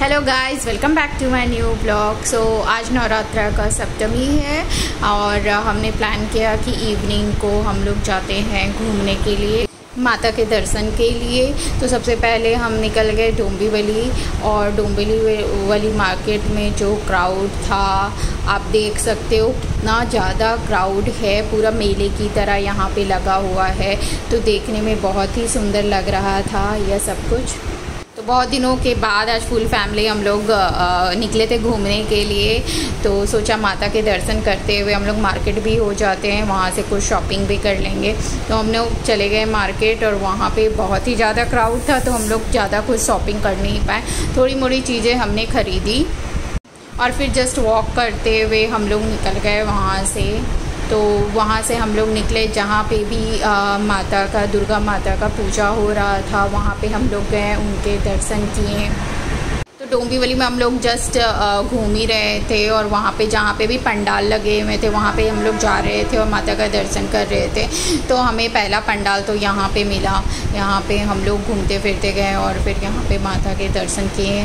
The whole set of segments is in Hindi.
Hello guys welcome back to my new blog so आज नवरात्रा का सप्तमी है और हमने प्लान किया कि इवनिंग को हम लोग जाते हैं घूमने के लिए, माता के दर्शन के लिए। तो सबसे पहले हम निकल गए डोंबिवली और डोंबिवली वाली मार्केट में जो क्राउड था, आप देख सकते हो कितना ज़्यादा क्राउड है। पूरा मेले की तरह यहाँ पे लगा हुआ है। तो देखने में बहुत ही सुंदर लग रहा था यह सब कुछ। बहुत दिनों के बाद आज फुल फैमिली हम लोग निकले थे घूमने के लिए। तो सोचा माता के दर्शन करते हुए हम लोग मार्केट भी हो जाते हैं, वहाँ से कुछ शॉपिंग भी कर लेंगे। तो हम लोग चले गए मार्केट और वहाँ पे बहुत ही ज़्यादा क्राउड था तो हम लोग ज़्यादा कुछ शॉपिंग कर नहीं पाए। थोड़ी मोड़ी चीज़ें हमने ख़रीदी और फिर जस्ट वॉक करते हुए हम लोग निकल गए वहाँ से। तो वहाँ से हम लोग निकले जहाँ पे भी आ, माता का दुर्गा माता का पूजा हो रहा था वहाँ पे हम लोग गए उनके दर्शन किए। तो डोंबिवली में हम लोग जस्ट घूम ही रहे थे और वहाँ पे जहाँ पे भी पंडाल लगे हुए थे वहाँ पे हम लोग जा रहे थे और माता का दर्शन कर रहे थे। तो हमें पहला पंडाल तो यहाँ पे मिला। यहाँ पे हम लोग घूमते फिरते गए और फिर यहाँ पे माता के दर्शन किए।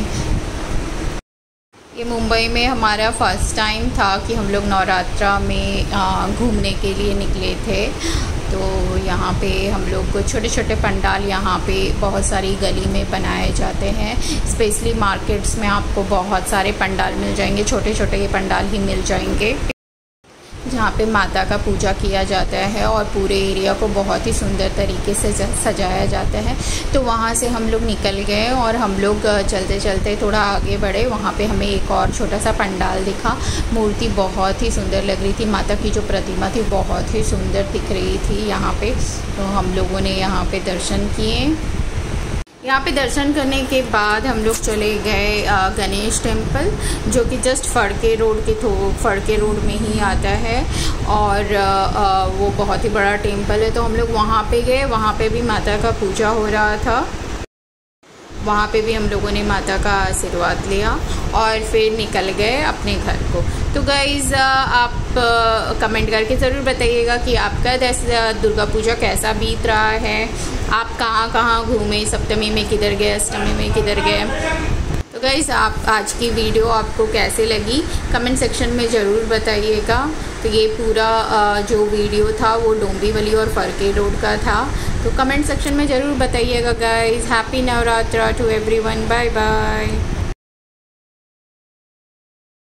ये मुंबई में हमारा फ़र्स्ट टाइम था कि हम लोग नवरात्रा में घूमने के लिए निकले थे। तो यहाँ पे हम लोग को छोटे छोटे पंडाल यहाँ पे बहुत सारी गली में बनाए जाते हैं। स्पेशली मार्केट्स में आपको बहुत सारे पंडाल मिल जाएँगे छोटे छोटे ये पंडाल ही मिल जाएँगे। जहाँ पे माता का पूजा किया जाता है और पूरे एरिया को बहुत ही सुंदर तरीके से सजाया जाता है। तो वहाँ से हम लोग निकल गए और हम लोग चलते चलते थोड़ा आगे बढ़े। वहाँ पे हमें एक और छोटा सा पंडाल दिखा। मूर्ति बहुत ही सुंदर लग रही थी। माता की जो प्रतिमा थी, बहुत ही सुंदर दिख रही थी यहाँ पे। तो हम लोगों ने यहाँ पे दर्शन किए। यहाँ पे दर्शन करने के बाद हम लोग चले गए गणेश टेंपल जो कि जस्ट फड़के रोड के थो, फड़के रोड में ही आता है। और वो बहुत ही बड़ा टेंपल है। तो हम लोग वहाँ पे गए, वहाँ पे भी माता का पूजा हो रहा था। वहाँ पे भी हम लोगों ने माता का आशीर्वाद लिया और फिर निकल गए अपने घर को। तो गाइज़ आप कमेंट करके ज़रूर बताइएगा कि आपका दुर्गा पूजा कैसा बीत रहा है। आप कहाँ कहाँ घूमे, सप्तमी में किधर गए, अष्टमी में किधर गए? गाइज़ आप आज की वीडियो आपको कैसे लगी? कमेंट सेक्शन में ज़रूर बताइएगा। तो ये पूरा जो वीडियो था, वो डोंबीवली और फरके रोड का था। तो कमेंट सेक्शन में ज़रूर बताइएगा guys happy Navratra to everyone bye bye